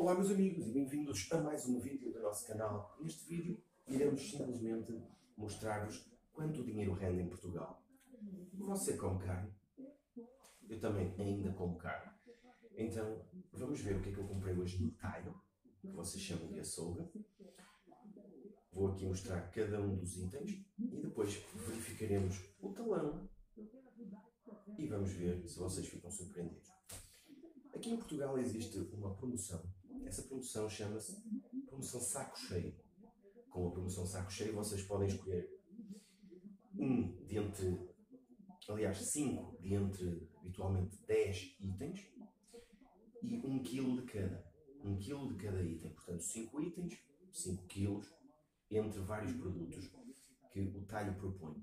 Olá meus amigos e bem-vindos a mais um vídeo do nosso canal. Neste vídeo iremos simplesmente mostrar-vos quanto dinheiro rende em Portugal. Você come carne? Eu também ainda como carne. Então vamos ver o que é que eu comprei hoje no talho, que vocês chamam de açougue. Vou aqui mostrar cada um dos itens e depois verificaremos o talão e vamos ver se vocês ficam surpreendidos. Aqui em Portugal existe uma promoção. Essa promoção chama-se promoção saco cheio. Com a promoção saco cheio vocês podem escolher um de entre, aliás, cinco de entre habitualmente 10 itens e um quilo de cada. Um quilo de cada item. Portanto, cinco itens, 5 quilos, entre vários produtos que o talho propõe.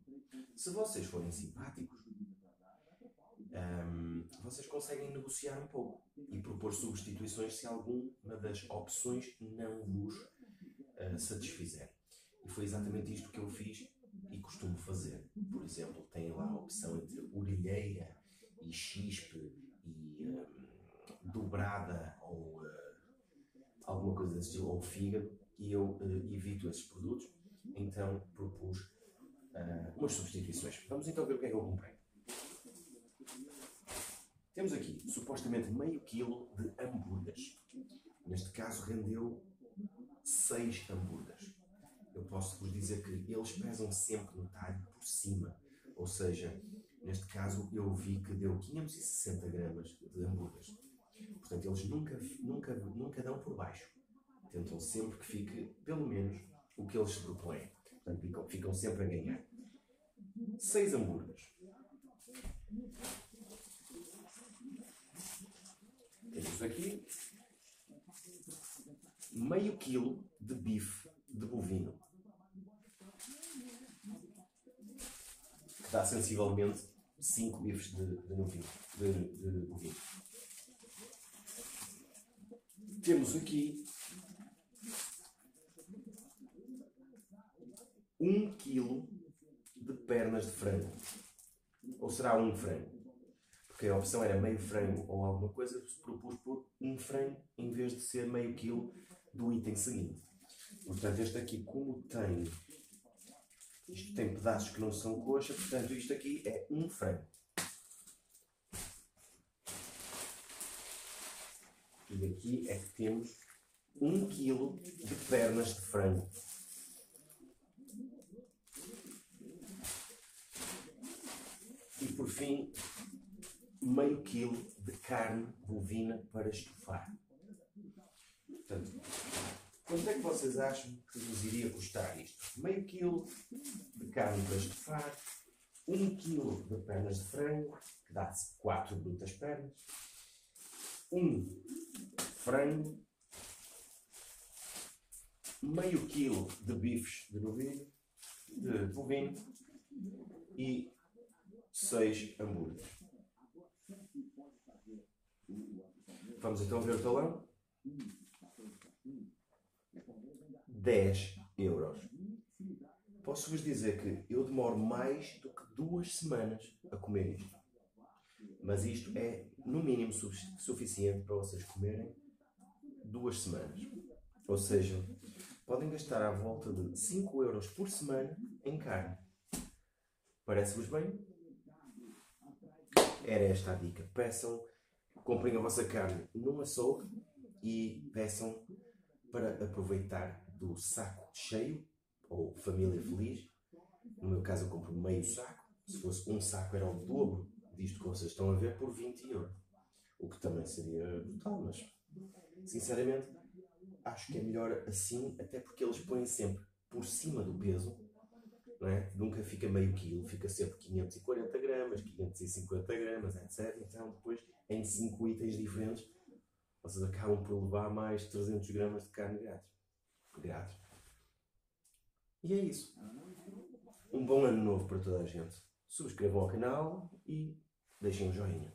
Se vocês forem simpáticos, um, vocês conseguem negociar um pouco e propor substituições se alguma das opções não vos uh, satisfizer. E foi exatamente isto que eu fiz e costumo fazer. Por exemplo, tem lá a opção entre orelheira e chispe e um, dobrada ou uh, alguma coisa desse tipo, ou fígado, e eu uh, evito esses produtos, então propus umas substituições. Vamos então ver o que é que eu comprei. Temos aqui supostamente meio quilo de hambúrgueres. Neste caso rendeu 6 hambúrgueres. Eu posso vos dizer que eles pesam sempre no talho por cima. Ou seja, neste caso eu vi que deu 560 gramas de hambúrgueres. Portanto, eles nunca, nunca, nunca dão por baixo. Tentam sempre que fique pelo menos o que eles se propõem. Portanto, ficam, ficam sempre a ganhar. 6 hambúrgueres. Temos aqui meio quilo de bife de bovino. Dá sensivelmente 5 bifes de, de, novino, de, de bovino. Temos aqui um quilo de pernas de frango. Ou será um frango? Porque a opção era meio frango ou alguma coisa, propus por um frango em vez de ser meio quilo do item seguinte. Portanto, este aqui, como tem. Isto tem pedaços que não são coxa, portanto, isto aqui é um frango. E aqui é que temos um quilo de pernas de frango. E por fim, meio quilo de carne bovina para estufar. Portanto, quanto é que vocês acham que vos iria custar isto? Meio quilo de carne para estufar, um quilo de pernas de frango, que dá quatro brutas pernas, um frango, meio quilo de bifes de de bovino e seis hambúrgueres. Vamos então ver o talão. 10 euros. Posso-vos dizer que eu demoro mais do que duas semanas a comer isto. Mas isto é, no mínimo, suficiente para vocês comerem duas semanas. Ou seja, podem gastar à volta de 5 euros por semana em carne. Parece-vos bem? Era esta a dica. Peçam comprem a vossa carne num açougue e peçam para aproveitar do saco cheio ou família feliz. No meu caso, eu compro meio saco. Se fosse um saco, era o dobro disto que vocês estão a ver por 20 euros. O que também seria brutal, mas sinceramente acho que é melhor assim, até porque eles põem sempre por cima do peso é? Nunca fica meio quilo, fica sempre 540 gramas, 550 gramas, etc. Então, depois, em 5 itens diferentes, vocês acabam por levar mais 300 gramas de carne grátis. Grátis. E é isso. Um bom ano novo para toda a gente. Subscrevam o canal e deixem um joinha.